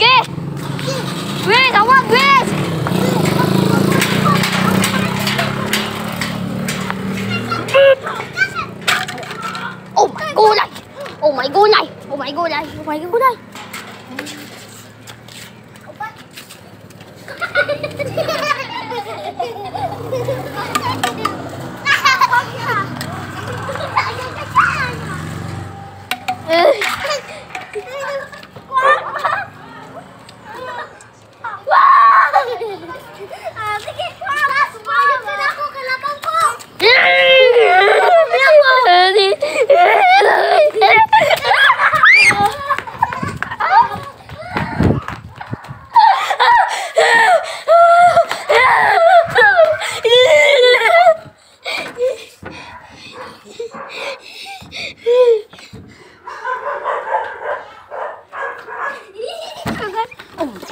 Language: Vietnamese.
Wait, wait, I want wait. Oh my god này. Oh my god này. Oh my god này. Oh my god này. Oh my god này.